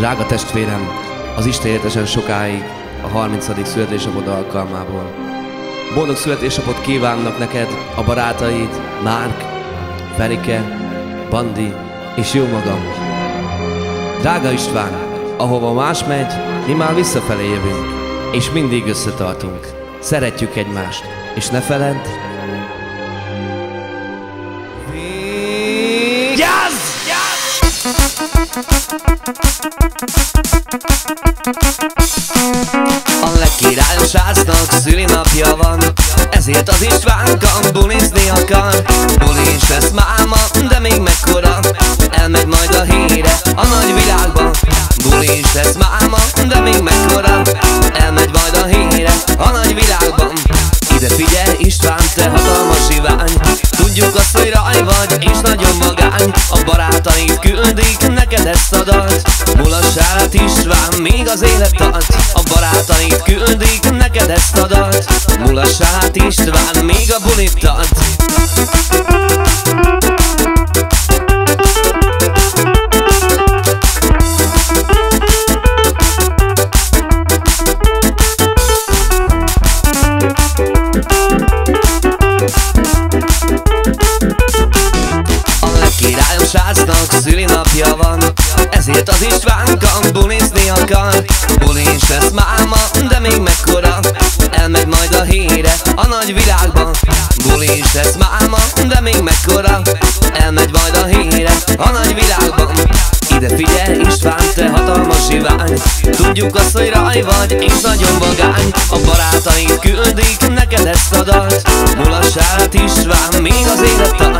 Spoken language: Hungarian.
Drága testvérem, az Isten éltesen sokáig a 30. születésnapod alkalmából. Boldog születésnapot kívánnak neked a barátaid, Márk, Ferike, Bandi és jó magam. Drága István, ahova más megy, mi már visszafelé jövünk, és mindig összetartunk. Szeretjük egymást, és ne feledd, A legkirályosabb srácnak szülinapja van Ezért az Istvánka bulizni akar Buli is lesz máma, de még mekkora Elmegy majd a híre a nagy világba. Buli is lesz máma, de még mekkora Tudjuk azt, hogy raj vagy, és nagyon magány. A barátaid küldik neked ezt a dalt. Mulassál István, még az élet tart. A barátaid küldik neked ezt a dalt. Mulassál István, még a bulit tart srácnak szülinapja van. Ezért az Istvánka bulizni akar. Buli is lesz máma, de még mekkora. Elmegy majd a híre a nagy világban Buli lesz máma, de még mekkora. Elmegy majd a híre a nagy világban ide figyelj István, te hatalmas ivány Tudjuk azt, hogy raj vagy, és nagyon vagány. A barátaid küldik neked ezt a dalt. Mulassál István, még az élet tart